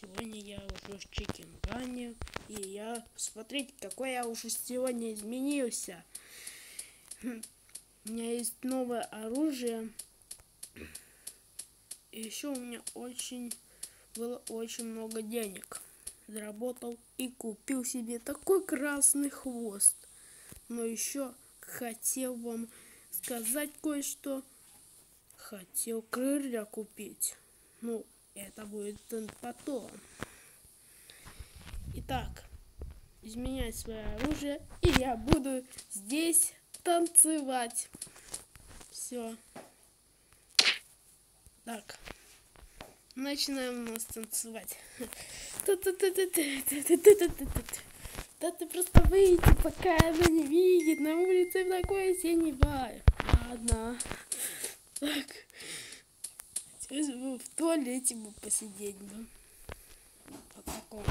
Сегодня я уже в Чикенгане, и я... Смотрите, какой я уже сегодня изменился. У меня есть новое оружие. И еще у меня очень... Было очень много денег. Заработал и купил себе такой красный хвост. Но еще хотел вам сказать кое-что. Хотел крылья купить. Ну, это будет потом. Итак, изменять свое оружие, и я буду здесь танцевать. Все. Так. Начинаем у нас танцевать. Да ты просто выйди, пока она не видит. На улице такой осенний бар. Ладно. Так. В туалете бы посидеть бы. Вот таком.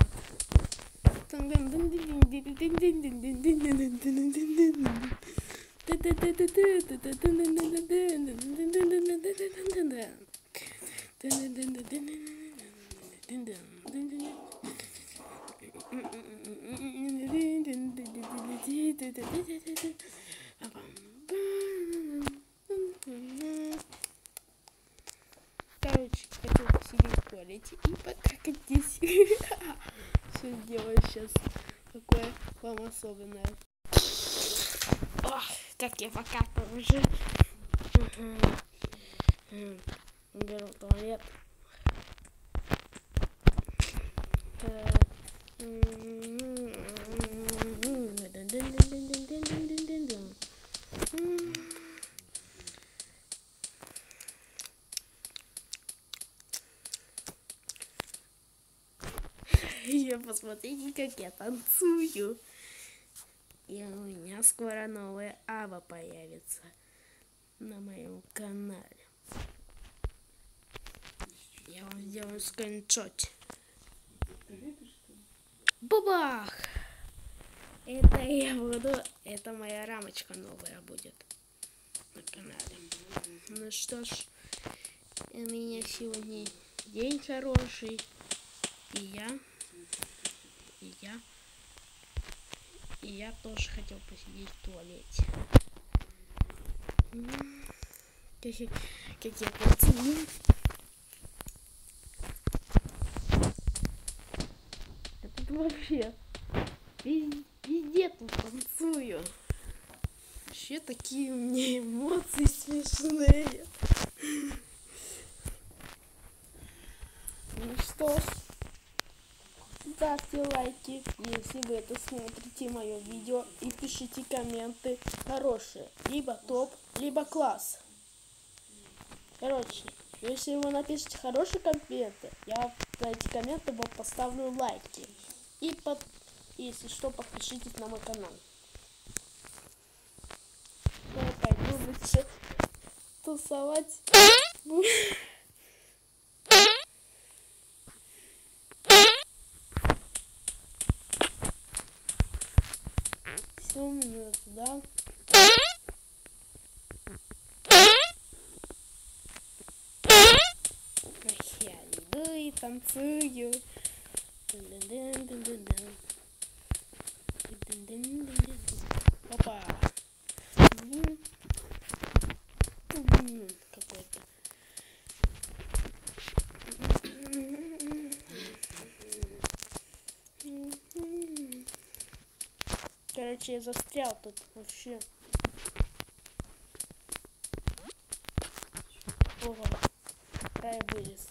Короче, хотел туалете и покакать здесь. Все сделаю сейчас. Какое вам особенное. Ох, как я покакал уже. Беру туалет. Посмотрите, как я танцую. И у меня скоро новая Ава появится на моем канале. Я вам сделаю скриншот. Бабах! Это я буду, это моя рамочка новая будет на канале. Ну что ж, у меня сегодня день хороший, и я, и я, и я тоже хотел посидеть в туалете. Как я, я танцую. Это вообще везде тут танцую. Вообще такие у меня эмоции смешные. Ну что ж, ставьте лайки, если вы это смотрите мое видео, и пишите комменты хорошие, либо топ, либо класс. Короче, если вы напишите хорошие комменты, я за эти комменты вам поставлю лайки. И под... если что, подпишитесь на мой канал. Я пойду лучше тусовать. Все, мне туда. Я иду и танцую. Опа. Короче, я застрял тут вообще. Ого. Какая вылез.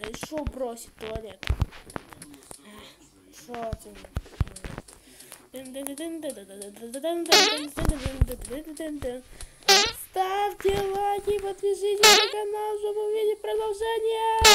Решил бросить туалет. Что ты? Ставьте лайки, подпишитесь на канал, чтобы увидеть продолжение.